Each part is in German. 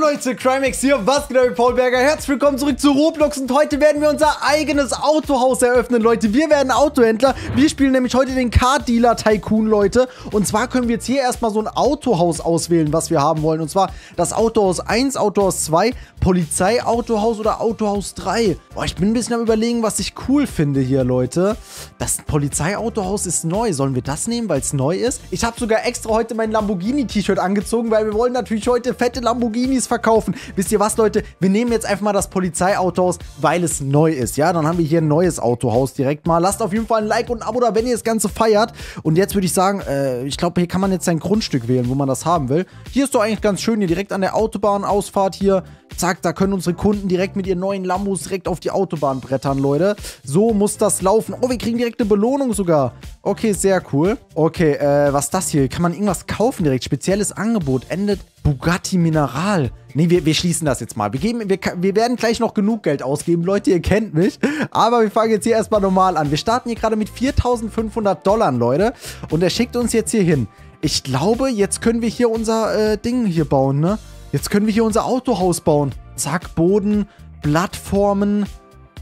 Leute, Crimex hier, was geht ab, Paul Berger? Herzlich willkommen zurück zu Roblox und heute werden wir unser eigenes Autohaus eröffnen, Leute. Wir werden Autohändler. Wir spielen nämlich heute den Car Dealer Tycoon, Leute. Und zwar können wir jetzt hier erstmal so ein Autohaus auswählen, was wir haben wollen. Und zwar das Autohaus 1, Autohaus 2, Polizeiautohaus oder Autohaus 3. Boah, ich bin ein bisschen am überlegen, was ich cool finde hier, Leute. Das Polizeiautohaus ist neu. Sollen wir das nehmen, weil es neu ist? Ich habe sogar extra heute mein Lamborghini-T-Shirt angezogen, weil wir wollen natürlich heute fette Lamborghinis verkaufen. Wisst ihr was, Leute? Wir nehmen jetzt einfach mal das Polizeiautohaus, weil es neu ist. Ja, dann haben wir hier ein neues Autohaus direkt mal. Lasst auf jeden Fall ein Like und ein Abo da, wenn ihr das Ganze feiert. Und jetzt würde ich sagen, äh, ich glaube, hier kann man jetzt sein Grundstück wählen, wo man das haben will. Hier ist doch eigentlich ganz schön, hier direkt an der Autobahnausfahrt hier. Zack, da können unsere Kunden direkt mit ihren neuen Lambos direkt auf die Autobahn brettern, Leute. So muss das laufen. Oh, wir kriegen direkt eine Belohnung sogar. Okay, sehr cool. Okay, äh, was ist das hier? Kann man irgendwas kaufen direkt? Spezielles Angebot. Endet Bugatti Mineral. Nee, wir, wir schließen das jetzt mal. Wir, geben, wir, wir werden gleich noch genug Geld ausgeben. Leute, ihr kennt mich. Aber wir fangen jetzt hier erstmal normal an. Wir starten hier gerade mit 4.500 Dollar, Leute. Und er schickt uns jetzt hier hin. Ich glaube, jetzt können wir hier unser äh, Ding hier bauen, ne? Jetzt können wir hier unser Autohaus bauen. Zack, Boden, Plattformen,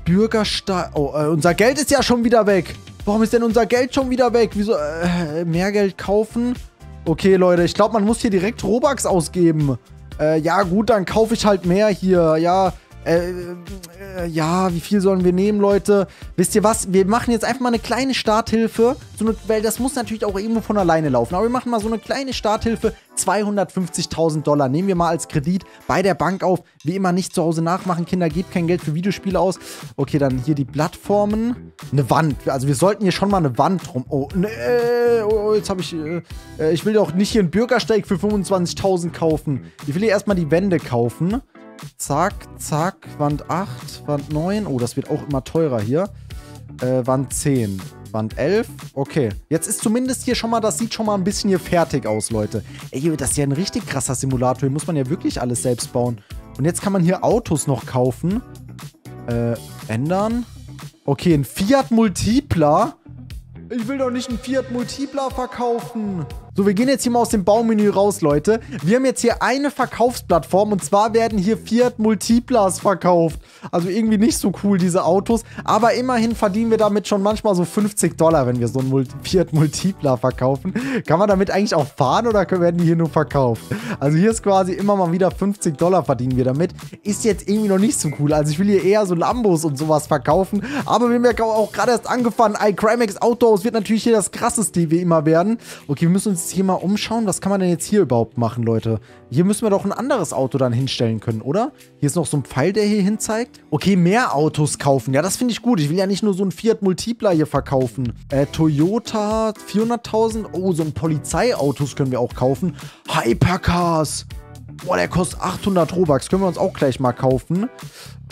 Bürgersteig. Oh, äh, unser Geld ist ja schon wieder weg. Warum ist denn unser Geld schon wieder weg? Wieso? Äh, mehr Geld kaufen? Okay, Leute, ich glaube, man muss hier direkt Robux ausgeben. Äh, ja, gut, dann kaufe ich halt mehr hier. Ja, äh, äh, ja, wie viel sollen wir nehmen, Leute? Wisst ihr was? Wir machen jetzt einfach mal eine kleine Starthilfe. So eine, weil das muss natürlich auch irgendwo von alleine laufen. Aber wir machen mal so eine kleine Starthilfe. 250.000 Dollar nehmen wir mal als Kredit bei der Bank auf. Wie immer nicht zu Hause nachmachen, Kinder, gebt kein Geld für Videospiele aus. Okay, dann hier die Plattformen. Eine Wand. Also wir sollten hier schon mal eine Wand rum. Oh, ne, oh jetzt habe ich... Äh, äh, ich will doch nicht hier einen Bürgersteig für 25.000 kaufen. Ich will hier erstmal die Wände kaufen. Zack, zack. Wand 8, Wand 9. Oh, das wird auch immer teurer hier. Äh, Wand 10. Wand 11. Okay. Jetzt ist zumindest hier schon mal, das sieht schon mal ein bisschen hier fertig aus, Leute. Ey, das ist ja ein richtig krasser Simulator. Hier muss man ja wirklich alles selbst bauen. Und jetzt kann man hier Autos noch kaufen. Äh, ändern. Okay, ein Fiat Multipler. Ich will doch nicht einen Fiat Multipler verkaufen. So, wir gehen jetzt hier mal aus dem Baumenü raus, Leute. Wir haben jetzt hier eine Verkaufsplattform und zwar werden hier Fiat Multiplas verkauft. Also irgendwie nicht so cool, diese Autos. Aber immerhin verdienen wir damit schon manchmal so 50 Dollar, wenn wir so einen Fiat Multipla verkaufen. Kann man damit eigentlich auch fahren oder werden die hier nur verkauft? Also hier ist quasi immer mal wieder 50 Dollar verdienen wir damit. Ist jetzt irgendwie noch nicht so cool. Also ich will hier eher so Lambos und sowas verkaufen. Aber wir haben ja auch gerade erst angefangen. iCrimex Autos wird natürlich hier das krasseste wie immer werden. Okay, wir müssen uns hier mal umschauen. Was kann man denn jetzt hier überhaupt machen, Leute? Hier müssen wir doch ein anderes Auto dann hinstellen können, oder? Hier ist noch so ein Pfeil, der hier hin zeigt. Okay, mehr Autos kaufen. Ja, das finde ich gut. Ich will ja nicht nur so ein Fiat Multipla hier verkaufen. Äh, Toyota 400.000. Oh, so ein Polizeiautos können wir auch kaufen. Hypercars. Boah, der kostet 800 Robux. Können wir uns auch gleich mal kaufen.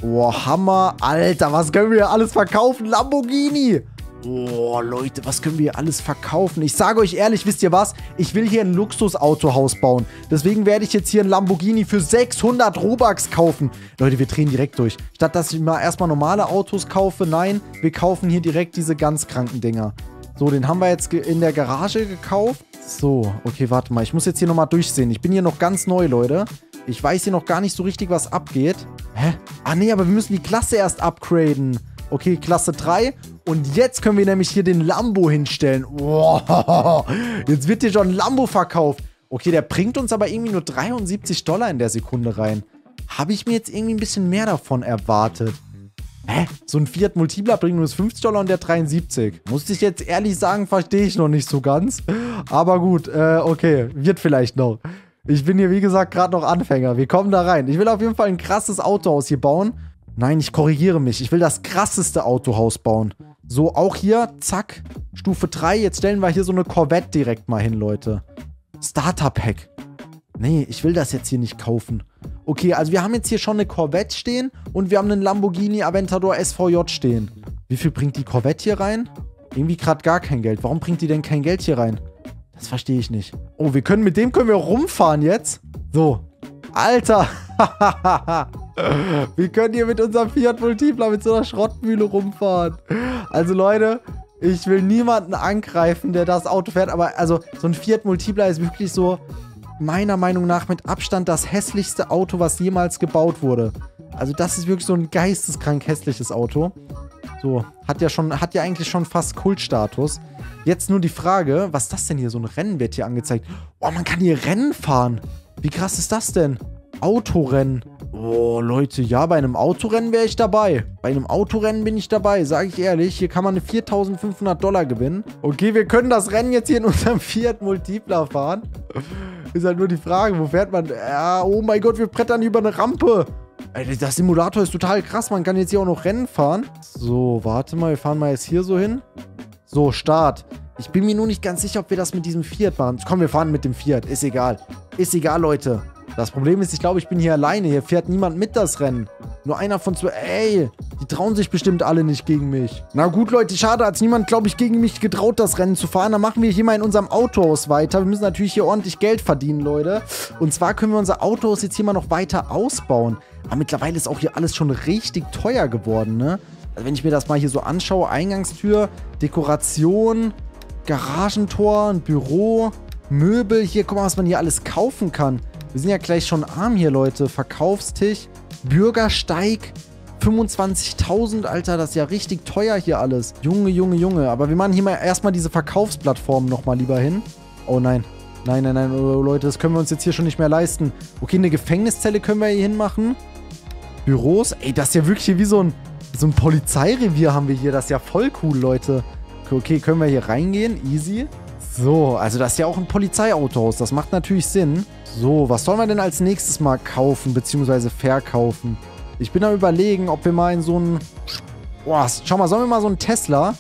Boah, Hammer. Alter, was können wir alles verkaufen? Lamborghini. Boah, Leute, was können wir alles verkaufen? Ich sage euch ehrlich, wisst ihr was? Ich will hier ein Luxusautohaus bauen. Deswegen werde ich jetzt hier ein Lamborghini für 600 Robux kaufen. Leute, wir drehen direkt durch. Statt dass ich mal erstmal normale Autos kaufe, nein, wir kaufen hier direkt diese ganz kranken Dinger. So, den haben wir jetzt in der Garage gekauft. So, okay, warte mal. Ich muss jetzt hier nochmal durchsehen. Ich bin hier noch ganz neu, Leute. Ich weiß hier noch gar nicht so richtig, was abgeht. Hä? Ah, nee, aber wir müssen die Klasse erst upgraden. Okay, Klasse 3. Und jetzt können wir nämlich hier den Lambo hinstellen. Wow, jetzt wird hier schon ein Lambo verkauft. Okay, der bringt uns aber irgendwie nur 73 Dollar in der Sekunde rein. Habe ich mir jetzt irgendwie ein bisschen mehr davon erwartet. Hä? So ein Fiat Multipler bringt uns 50 Dollar und der 73. Musste ich jetzt ehrlich sagen, verstehe ich noch nicht so ganz. Aber gut, äh, okay, wird vielleicht noch. Ich bin hier, wie gesagt, gerade noch Anfänger. Wir kommen da rein. Ich will auf jeden Fall ein krasses Autohaus hier bauen. Nein, ich korrigiere mich. Ich will das krasseste Autohaus bauen. So, auch hier, zack, Stufe 3. Jetzt stellen wir hier so eine Corvette direkt mal hin, Leute. Starter-Pack. Nee, ich will das jetzt hier nicht kaufen. Okay, also wir haben jetzt hier schon eine Corvette stehen und wir haben einen Lamborghini Aventador SVJ stehen. Wie viel bringt die Corvette hier rein? Irgendwie gerade gar kein Geld. Warum bringt die denn kein Geld hier rein? Das verstehe ich nicht. Oh, wir können mit dem können wir rumfahren jetzt. So. Alter. wir können hier mit unserem Fiat Multipla mit so einer Schrottmühle rumfahren. Also Leute, ich will niemanden angreifen, der das Auto fährt. Aber also so ein Fiat Multipla ist wirklich so... meiner Meinung nach mit Abstand das hässlichste Auto, was jemals gebaut wurde. Also das ist wirklich so ein geisteskrank hässliches Auto. So, hat ja schon, hat ja eigentlich schon fast Kultstatus. Jetzt nur die Frage, was ist das denn hier? So ein Rennen wird hier angezeigt. Oh, man kann hier Rennen fahren. Wie krass ist das denn? Autorennen. Oh, Leute, ja, bei einem Autorennen wäre ich dabei. Bei einem Autorennen bin ich dabei, sage ich ehrlich. Hier kann man 4500 Dollar gewinnen. Okay, wir können das Rennen jetzt hier in unserem Fiat Multipler fahren. Ist halt nur die Frage, wo fährt man? Ja, oh mein Gott, wir brettern über eine Rampe. Ey, das Simulator ist total krass. Man kann jetzt hier auch noch Rennen fahren. So, warte mal, wir fahren mal jetzt hier so hin. So, Start. Ich bin mir nur nicht ganz sicher, ob wir das mit diesem Fiat machen. Komm, wir fahren mit dem Fiat. Ist egal. Ist egal, Leute. Das Problem ist, ich glaube, ich bin hier alleine. Hier fährt niemand mit das Rennen. Nur einer von zwei. Ey, die trauen sich bestimmt alle nicht gegen mich. Na gut, Leute, schade, hat niemand, glaube ich, gegen mich getraut, das Rennen zu fahren. Dann machen wir hier mal in unserem Autohaus weiter. Wir müssen natürlich hier ordentlich Geld verdienen, Leute. Und zwar können wir unser Autohaus jetzt hier mal noch weiter ausbauen. Aber mittlerweile ist auch hier alles schon richtig teuer geworden, ne? Also wenn ich mir das mal hier so anschaue, Eingangstür, Dekoration, Garagentor, ein Büro, Möbel. Hier, guck mal, was man hier alles kaufen kann. Wir sind ja gleich schon arm hier, Leute. Verkaufstisch, Bürgersteig, 25.000, Alter, das ist ja richtig teuer hier alles. Junge, Junge, Junge. Aber wir machen hier mal erstmal diese Verkaufsplattform nochmal lieber hin. Oh nein. Nein, nein, nein, oh, Leute, das können wir uns jetzt hier schon nicht mehr leisten. Okay, eine Gefängniszelle können wir hier hinmachen. Büros. Ey, das ist ja wirklich hier wie so ein, so ein Polizeirevier haben wir hier. Das ist ja voll cool, Leute. Okay, können wir hier reingehen? Easy. So, also das ist ja auch ein Polizeiautohaus. Das macht natürlich Sinn. So, was sollen wir denn als nächstes mal kaufen bzw. verkaufen? Ich bin am überlegen, ob wir mal in so einen... Boah, schau mal, sollen wir mal so einen Tesla...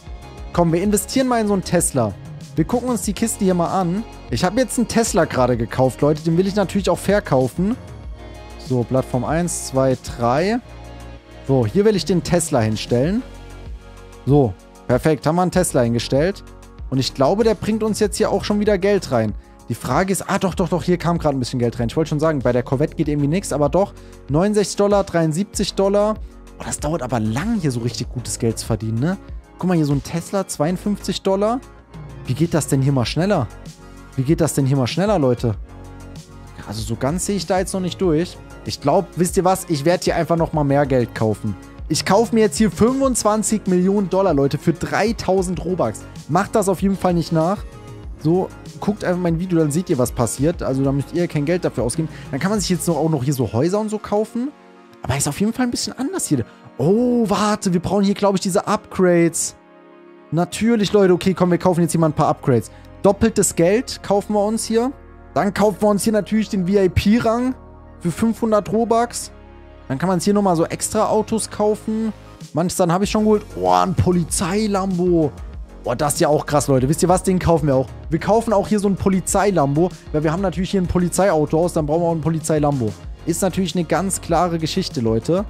Komm, wir investieren mal in so einen Tesla. Wir gucken uns die Kiste hier mal an. Ich habe jetzt einen Tesla gerade gekauft, Leute. Den will ich natürlich auch verkaufen. So, Plattform 1, 2, 3. So, hier will ich den Tesla hinstellen. So, perfekt. Haben wir einen Tesla hingestellt. Und ich glaube, der bringt uns jetzt hier auch schon wieder Geld rein. Die Frage ist, ah doch, doch, doch, hier kam gerade ein bisschen Geld rein. Ich wollte schon sagen, bei der Corvette geht irgendwie nichts, aber doch, 69 Dollar, 73 Dollar. Oh, das dauert aber lang, hier so richtig gutes Geld zu verdienen, ne? Guck mal, hier so ein Tesla, 52 Dollar. Wie geht das denn hier mal schneller? Wie geht das denn hier mal schneller, Leute? Also so ganz sehe ich da jetzt noch nicht durch. Ich glaube, wisst ihr was? Ich werde hier einfach nochmal mehr Geld kaufen. Ich kaufe mir jetzt hier 25 Millionen Dollar, Leute, für 3000 Robux. Macht das auf jeden Fall nicht nach. So, guckt einfach mein Video, dann seht ihr, was passiert. Also da müsst ihr kein Geld dafür ausgeben. Dann kann man sich jetzt auch noch hier so Häuser und so kaufen. Aber ist auf jeden Fall ein bisschen anders hier. Oh, warte, wir brauchen hier, glaube ich, diese Upgrades. Natürlich, Leute. Okay, komm, wir kaufen jetzt hier mal ein paar Upgrades. Doppeltes Geld kaufen wir uns hier. Dann kaufen wir uns hier natürlich den VIP-Rang für 500 Robux. Dann kann man hier nochmal so extra Autos kaufen. Manches dann habe ich schon geholt. Oh, ein Polizeilambo. Boah, das ist ja auch krass, Leute. Wisst ihr was? Den kaufen wir auch. Wir kaufen auch hier so ein Polizeilambo, weil wir haben natürlich hier ein Polizeiauto aus, dann brauchen wir auch ein Polizeilambo. Ist natürlich eine ganz klare Geschichte, Leute.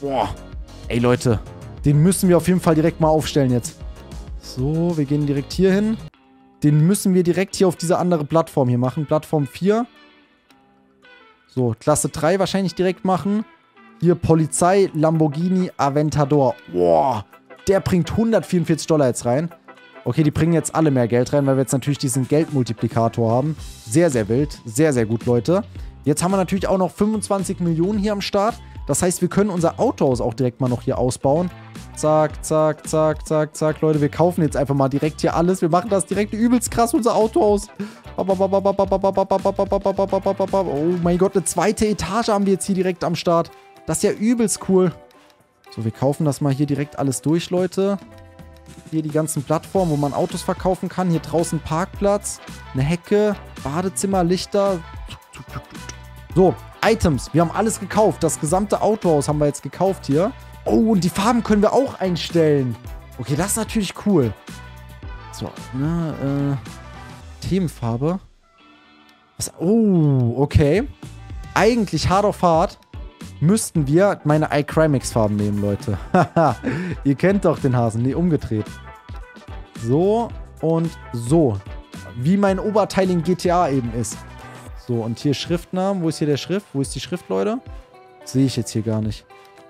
Boah. Ey, Leute. Den müssen wir auf jeden Fall direkt mal aufstellen jetzt. So, wir gehen direkt hier hin. Den müssen wir direkt hier auf diese andere Plattform hier machen. Plattform 4. So, Klasse 3 wahrscheinlich direkt machen. Hier Polizei Lamborghini Aventador. Boah der bringt 144 Dollar jetzt rein. Okay, die bringen jetzt alle mehr Geld rein, weil wir jetzt natürlich diesen Geldmultiplikator haben. Sehr, sehr wild. Sehr, sehr gut, Leute. Jetzt haben wir natürlich auch noch 25 Millionen hier am Start. Das heißt, wir können unser Autohaus auch direkt mal noch hier ausbauen. Zack, zack, zack, zack, zack. Leute, wir kaufen jetzt einfach mal direkt hier alles. Wir machen das direkt übelst krass, unser Autohaus. Oh mein Gott, eine zweite Etage haben wir jetzt hier direkt am Start. Das ist ja übelst cool. So, wir kaufen das mal hier direkt alles durch, Leute. Hier die ganzen Plattformen, wo man Autos verkaufen kann. Hier draußen Parkplatz, eine Hecke, Badezimmer, Lichter. So, Items. Wir haben alles gekauft. Das gesamte Autohaus haben wir jetzt gekauft hier. Oh, und die Farben können wir auch einstellen. Okay, das ist natürlich cool. So, ne, äh, Themenfarbe. Was, oh, okay. Eigentlich hart auf hart müssten wir meine iCrimex-Farben nehmen, Leute. Haha, ihr kennt doch den Hasen. Nee, umgedreht. So und so. Wie mein Oberteil in GTA eben ist. So, und hier Schriftnamen. Wo ist hier der Schrift? Wo ist die Schrift, Leute? Sehe ich jetzt hier gar nicht.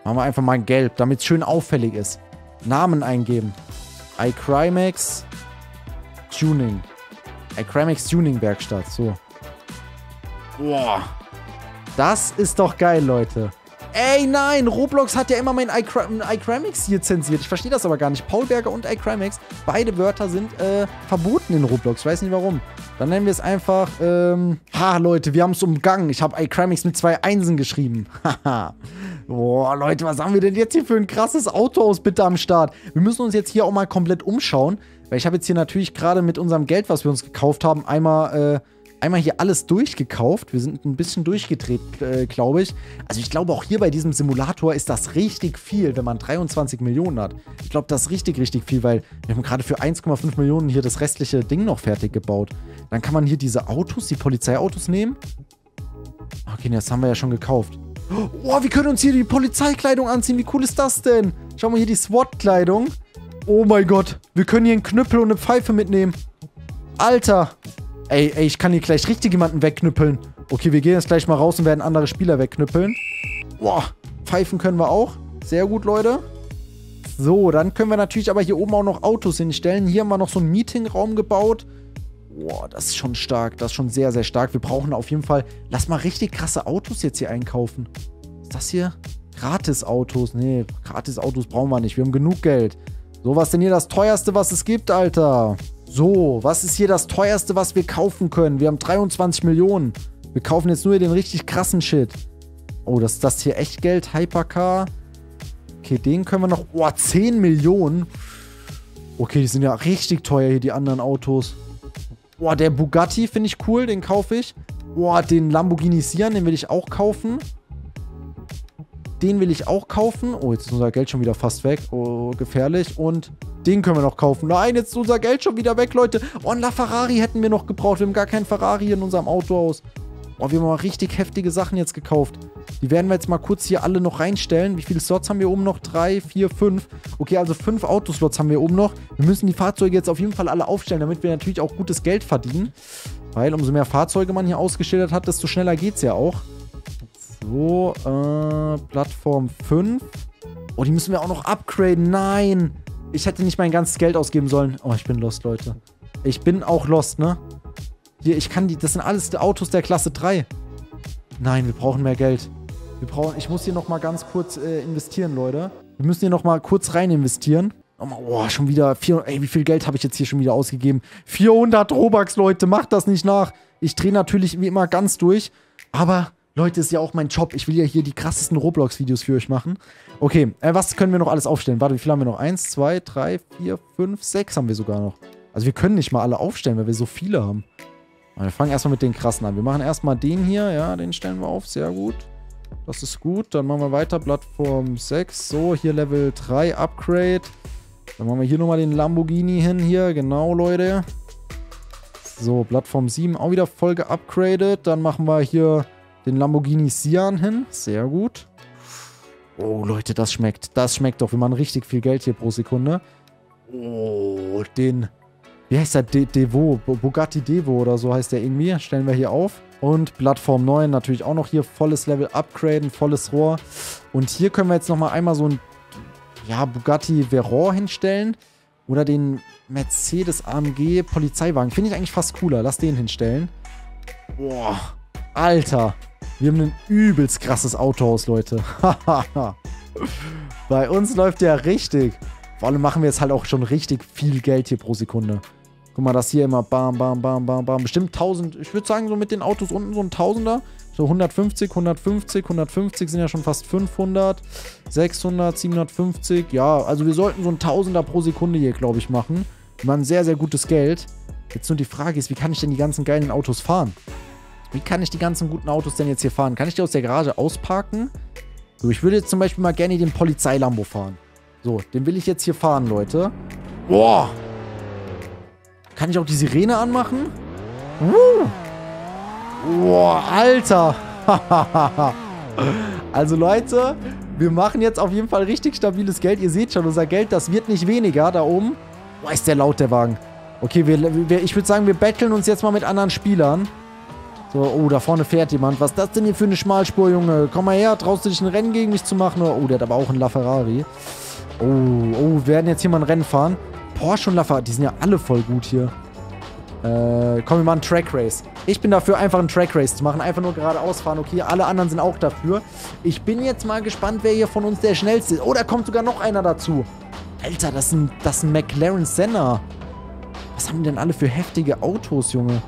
Machen wir einfach mal gelb, damit es schön auffällig ist. Namen eingeben. iCrimex Tuning. iCrimex Tuning Werkstatt. So. Boah. Das ist doch geil, Leute. Ey, nein, Roblox hat ja immer mein iCramix hier zensiert. Ich verstehe das aber gar nicht. Paul Berger und iCramix, beide Wörter sind äh, verboten in Roblox. Ich weiß nicht warum. Dann nennen wir es einfach, ähm, ha, Leute, wir haben es umgangen. Ich habe iCramix mit zwei Einsen geschrieben. Haha. Boah, Leute, was haben wir denn jetzt hier für ein krasses Autohaus bitte am Start? Wir müssen uns jetzt hier auch mal komplett umschauen. Weil ich habe jetzt hier natürlich gerade mit unserem Geld, was wir uns gekauft haben, einmal, äh, einmal hier alles durchgekauft. Wir sind ein bisschen durchgedreht, äh, glaube ich. Also ich glaube, auch hier bei diesem Simulator ist das richtig viel, wenn man 23 Millionen hat. Ich glaube, das ist richtig, richtig viel, weil wir haben gerade für 1,5 Millionen hier das restliche Ding noch fertig gebaut. Dann kann man hier diese Autos, die Polizeiautos nehmen. Okay, das haben wir ja schon gekauft. Oh, wir können uns hier die Polizeikleidung anziehen. Wie cool ist das denn? Schau mal hier die SWAT-Kleidung. Oh mein Gott. Wir können hier einen Knüppel und eine Pfeife mitnehmen. Alter. Ey, ey, ich kann hier gleich richtig jemanden wegknüppeln. Okay, wir gehen jetzt gleich mal raus und werden andere Spieler wegknüppeln. Boah, pfeifen können wir auch. Sehr gut, Leute. So, dann können wir natürlich aber hier oben auch noch Autos hinstellen. Hier haben wir noch so einen Meetingraum gebaut. Boah, das ist schon stark. Das ist schon sehr, sehr stark. Wir brauchen auf jeden Fall... Lass mal richtig krasse Autos jetzt hier einkaufen. Ist das hier? Gratis-Autos. Nee, Gratis-Autos brauchen wir nicht. Wir haben genug Geld. So, was denn hier das teuerste, was es gibt, Alter? So, was ist hier das teuerste, was wir kaufen können? Wir haben 23 Millionen. Wir kaufen jetzt nur den richtig krassen Shit. Oh, das ist das hier echt Geld. Hypercar. Okay, den können wir noch... Oh, 10 Millionen. Okay, die sind ja richtig teuer hier, die anderen Autos. Boah, der Bugatti finde ich cool, den kaufe ich. Boah, den Lamborghini Sian, den will ich auch kaufen. Den will ich auch kaufen. Oh, jetzt ist unser Geld schon wieder fast weg. Oh, gefährlich. Und den können wir noch kaufen. Nein, jetzt ist unser Geld schon wieder weg, Leute. Oh, ein LaFerrari hätten wir noch gebraucht. Wir haben gar keinen Ferrari in unserem Autohaus. Oh, wir haben mal richtig heftige Sachen jetzt gekauft. Die werden wir jetzt mal kurz hier alle noch reinstellen. Wie viele Slots haben wir oben noch? Drei, vier, fünf. Okay, also fünf Autoslots haben wir oben noch. Wir müssen die Fahrzeuge jetzt auf jeden Fall alle aufstellen, damit wir natürlich auch gutes Geld verdienen. Weil umso mehr Fahrzeuge man hier ausgeschildert hat, desto schneller geht es ja auch. So, äh, Plattform 5. Oh, die müssen wir auch noch upgraden. Nein. Ich hätte nicht mein ganzes Geld ausgeben sollen. Oh, ich bin lost, Leute. Ich bin auch lost, ne? Hier, ich kann die... Das sind alles Autos der Klasse 3. Nein, wir brauchen mehr Geld. Wir brauchen... Ich muss hier nochmal ganz kurz äh, investieren, Leute. Wir müssen hier nochmal kurz rein investieren. Oh, schon wieder... 400, ey, wie viel Geld habe ich jetzt hier schon wieder ausgegeben? 400 Robux, Leute. Macht das nicht nach. Ich drehe natürlich wie immer ganz durch. Aber... Leute, ist ja auch mein Job. Ich will ja hier die krassesten Roblox-Videos für euch machen. Okay, äh, was können wir noch alles aufstellen? Warte, wie viel haben wir noch? Eins, zwei, drei, vier, fünf, sechs haben wir sogar noch. Also wir können nicht mal alle aufstellen, weil wir so viele haben. Aber wir fangen erstmal mit den krassen an. Wir machen erstmal den hier. Ja, den stellen wir auf. Sehr gut. Das ist gut. Dann machen wir weiter. Plattform 6. So, hier Level 3 Upgrade. Dann machen wir hier nochmal den Lamborghini hin. Hier, genau, Leute. So, Plattform 7 auch wieder voll geupgradet. Dann machen wir hier den Lamborghini Sian hin. Sehr gut. Oh, Leute, das schmeckt. Das schmeckt doch. Wir machen richtig viel Geld hier pro Sekunde. Oh, den... Wie heißt der? De Devo. Bugatti Devo oder so heißt der irgendwie. Stellen wir hier auf. Und Plattform 9 natürlich auch noch hier. Volles Level upgraden, volles Rohr. Und hier können wir jetzt nochmal einmal so ein... Ja, Bugatti Veyron hinstellen. Oder den Mercedes AMG Polizeiwagen. Finde ich eigentlich fast cooler. Lass den hinstellen. Boah. Alter. Wir haben ein übelst krasses Autohaus, Leute. Bei uns läuft der richtig. Vor allem machen wir jetzt halt auch schon richtig viel Geld hier pro Sekunde. Guck mal, das hier immer bam, bam, bam, bam, bam. Bestimmt 1000, ich würde sagen, so mit den Autos unten so ein Tausender. So 150, 150, 150 sind ja schon fast 500. 600, 750. Ja, also wir sollten so ein Tausender pro Sekunde hier, glaube ich, machen. Wir machen sehr, sehr gutes Geld. Jetzt nur die Frage ist, wie kann ich denn die ganzen geilen Autos fahren? Wie kann ich die ganzen guten Autos denn jetzt hier fahren? Kann ich die aus der Garage ausparken? So, ich würde jetzt zum Beispiel mal gerne den Polizeilambo fahren. So, den will ich jetzt hier fahren, Leute. Boah! Kann ich auch die Sirene anmachen? Uh. Boah, Alter! also, Leute, wir machen jetzt auf jeden Fall richtig stabiles Geld. Ihr seht schon, unser Geld, das wird nicht weniger da oben. Boah, ist der laut, der Wagen. Okay, wir, wir, ich würde sagen, wir betteln uns jetzt mal mit anderen Spielern. So, oh, da vorne fährt jemand. Was ist das denn hier für eine Schmalspur, Junge? Komm mal her, traust du dich ein Rennen gegen mich zu machen? Oh, der hat aber auch einen LaFerrari. Oh, oh, werden jetzt hier mal ein Rennen fahren. Porsche und LaFerrari, die sind ja alle voll gut hier. Äh, komm, wir machen Track Race. Ich bin dafür, einfach einen Track Race zu machen. Einfach nur geradeaus fahren. Okay, alle anderen sind auch dafür. Ich bin jetzt mal gespannt, wer hier von uns der schnellste ist. Oh, da kommt sogar noch einer dazu. Alter, das ist ein, das ist ein McLaren Senna. Was haben denn alle für heftige Autos, Junge?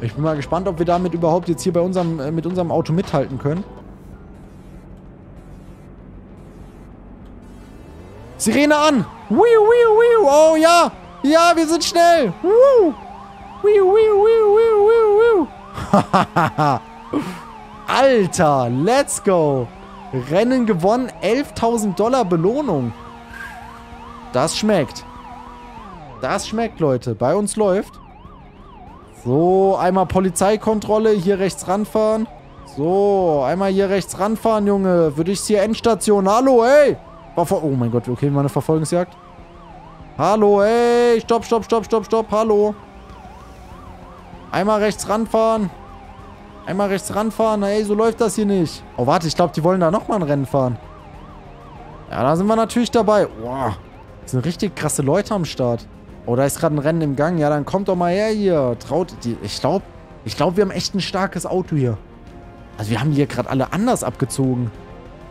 Ich bin mal gespannt, ob wir damit überhaupt jetzt hier bei unserem, äh, mit unserem Auto mithalten können. Sirene an! Wiu, wiu, wiu! Oh ja! Ja, wir sind schnell! Wiu! Wiu, wiu, wiu, wiu, wiu, wiu! Alter, let's go! Rennen gewonnen, 11.000 Dollar Belohnung. Das schmeckt. Das schmeckt, Leute. Bei uns läuft. So, einmal Polizeikontrolle. Hier rechts ranfahren. So, einmal hier rechts ranfahren, Junge. Würde ich hier Endstation. Hallo, ey! Oh mein Gott, okay, mal eine Verfolgungsjagd. Hallo, ey! Stopp, stopp, stopp, stopp, stopp. Hallo. Einmal rechts ranfahren. Einmal rechts ranfahren. Ey, so läuft das hier nicht. Oh, warte, ich glaube, die wollen da nochmal ein Rennen fahren. Ja, da sind wir natürlich dabei. Boah. Das sind richtig krasse Leute am Start. Oh, da ist gerade ein Rennen im Gang. Ja, dann kommt doch mal her hier. Traut die. Ich glaube, ich glaube, wir haben echt ein starkes Auto hier. Also wir haben die hier gerade alle anders abgezogen.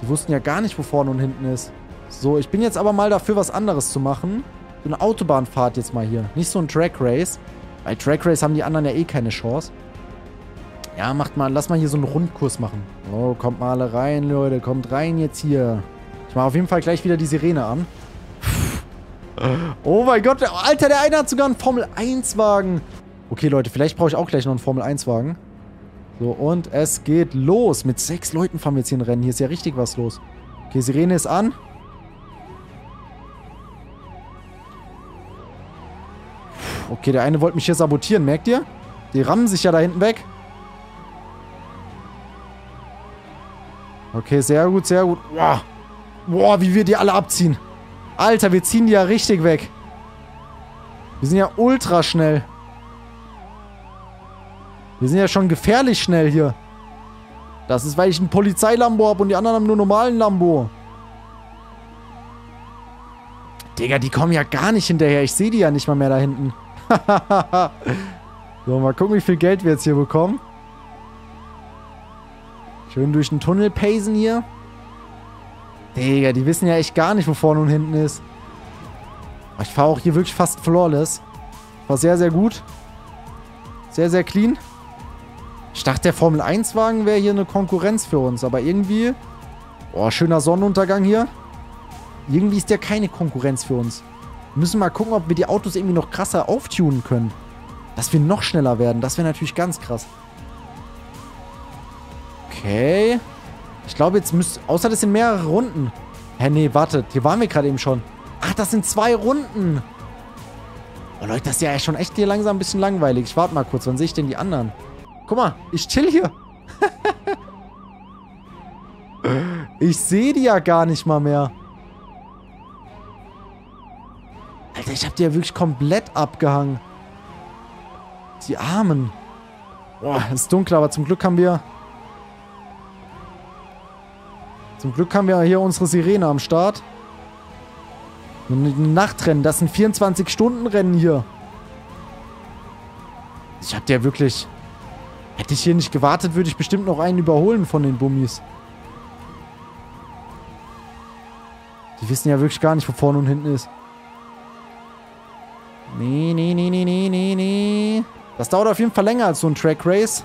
Die wussten ja gar nicht, wo vorne und hinten ist. So, ich bin jetzt aber mal dafür, was anderes zu machen. So eine Autobahnfahrt jetzt mal hier. Nicht so ein Track Race. Bei Track Race haben die anderen ja eh keine Chance. Ja, macht mal, lass mal hier so einen Rundkurs machen. Oh, kommt mal alle rein, Leute. Kommt rein jetzt hier. Ich mache auf jeden Fall gleich wieder die Sirene an. Oh mein Gott, Alter, der eine hat sogar einen Formel-1-Wagen. Okay, Leute, vielleicht brauche ich auch gleich noch einen Formel-1-Wagen. So, und es geht los. Mit sechs Leuten fahren wir jetzt hier ein Rennen. Hier ist ja richtig was los. Okay, Sirene ist an. Okay, der eine wollte mich hier sabotieren, merkt ihr? Die rammen sich ja da hinten weg. Okay, sehr gut, sehr gut. Boah, Boah wie wir die alle abziehen. Alter, wir ziehen die ja richtig weg. Wir sind ja ultra schnell. Wir sind ja schon gefährlich schnell hier. Das ist, weil ich ein Polizeilambo habe und die anderen haben nur normalen Lambo. Digga, die kommen ja gar nicht hinterher. Ich sehe die ja nicht mal mehr da hinten. so, mal gucken, wie viel Geld wir jetzt hier bekommen. Schön durch den Tunnel pacen hier. Digga, die wissen ja echt gar nicht, wo vorne und hinten ist. Ich fahre auch hier wirklich fast flawless. War sehr, sehr gut. Sehr, sehr clean. Ich dachte, der Formel-1-Wagen wäre hier eine Konkurrenz für uns. Aber irgendwie... Oh, schöner Sonnenuntergang hier. Irgendwie ist der keine Konkurrenz für uns. Wir müssen mal gucken, ob wir die Autos irgendwie noch krasser auftunen können. Dass wir noch schneller werden. Das wäre natürlich ganz krass. Okay. Ich glaube, jetzt müsst... Außer das sind mehrere Runden. Hä, nee, wartet. Hier waren wir gerade eben schon. Ach, das sind zwei Runden. Oh, Leute, das ist ja schon echt hier langsam ein bisschen langweilig. Ich warte mal kurz. Wann sehe ich denn die anderen? Guck mal, ich chill hier. ich sehe die ja gar nicht mal mehr. Alter, ich habe die ja wirklich komplett abgehangen. Die Armen. Boah, ist dunkel, aber zum Glück haben wir... Zum Glück haben wir hier unsere Sirene am Start. Ein Nachtrennen, das sind 24-Stunden-Rennen hier. Ich hab der wirklich... Hätte ich hier nicht gewartet, würde ich bestimmt noch einen überholen von den Bummis. Die wissen ja wirklich gar nicht, wo vorne und hinten ist. Nee, nee, nee, nee, nee, nee, nee. Das dauert auf jeden Fall länger als so ein Track Race.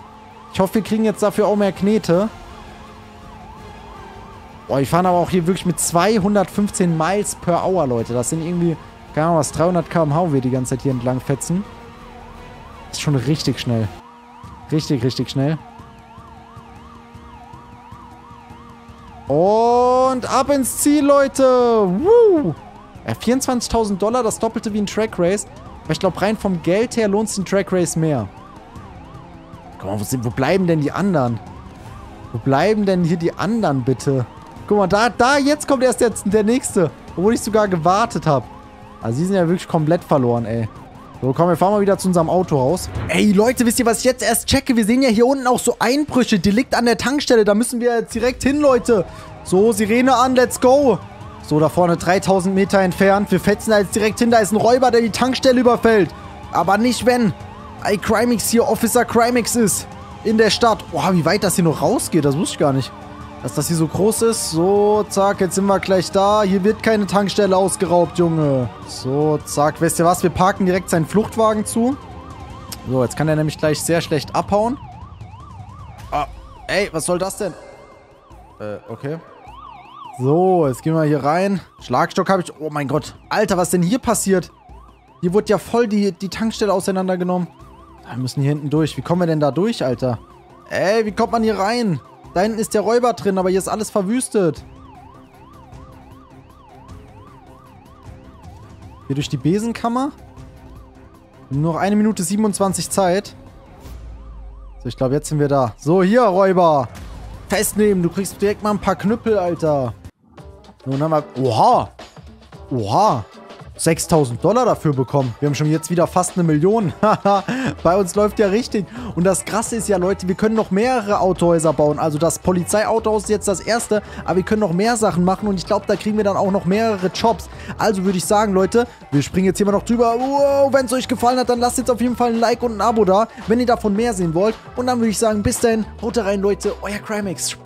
Ich hoffe, wir kriegen jetzt dafür auch mehr Knete. Boah, ich fahre aber auch hier wirklich mit 215 Miles per Hour, Leute. Das sind irgendwie, keine Ahnung was, 300 km/h wir die ganze Zeit hier entlang fetzen. Das ist schon richtig schnell. Richtig, richtig schnell. Und ab ins Ziel, Leute. Woo! Ja, 24.000 Dollar, das doppelte wie ein Track Race. Aber ich glaube, rein vom Geld her lohnt sich ein Track Race mehr. Mal, wo, sind, wo bleiben denn die anderen? Wo bleiben denn hier die anderen, bitte? Guck mal, da, da, jetzt kommt erst der, der nächste. Obwohl ich sogar gewartet habe. Also, sie sind ja wirklich komplett verloren, ey. So, komm, wir fahren mal wieder zu unserem Autohaus. Ey, Leute, wisst ihr, was ich jetzt erst checke? Wir sehen ja hier unten auch so Einbrüche. Delikt an der Tankstelle. Da müssen wir jetzt direkt hin, Leute. So, Sirene an, let's go. So, da vorne 3000 Meter entfernt. Wir fetzen da jetzt direkt hin. Da ist ein Räuber, der die Tankstelle überfällt. Aber nicht, wenn iCrimex hier Officer Crimex ist. In der Stadt. Boah, wie weit das hier noch rausgeht, das wusste ich gar nicht. Dass das hier so groß ist. So, zack, jetzt sind wir gleich da. Hier wird keine Tankstelle ausgeraubt, Junge. So, zack. Wisst ihr was? Wir parken direkt seinen Fluchtwagen zu. So, jetzt kann er nämlich gleich sehr schlecht abhauen. Ah, ey, was soll das denn? Äh, okay. So, jetzt gehen wir hier rein. Schlagstock habe ich... Oh mein Gott. Alter, was denn hier passiert? Hier wurde ja voll die, die Tankstelle auseinandergenommen. Wir müssen hier hinten durch. Wie kommen wir denn da durch, Alter? Ey, wie kommt man hier rein? Da hinten ist der Räuber drin, aber hier ist alles verwüstet. Hier durch die Besenkammer. Nur noch eine Minute 27 Zeit. So, ich glaube, jetzt sind wir da. So, hier, Räuber. Festnehmen. Du kriegst direkt mal ein paar Knüppel, Alter. Nun haben wir... Oha. Oha. 6000 Dollar dafür bekommen. Wir haben schon jetzt wieder fast eine Million. Bei uns läuft ja richtig. Und das Krasse ist ja, Leute, wir können noch mehrere Autohäuser bauen. Also das Polizeiautohaus ist jetzt das erste, aber wir können noch mehr Sachen machen und ich glaube, da kriegen wir dann auch noch mehrere Jobs. Also würde ich sagen, Leute, wir springen jetzt hier mal noch drüber. Wow, wenn es euch gefallen hat, dann lasst jetzt auf jeden Fall ein Like und ein Abo da, wenn ihr davon mehr sehen wollt. Und dann würde ich sagen, bis dahin, haut rein, Leute, euer Crimex.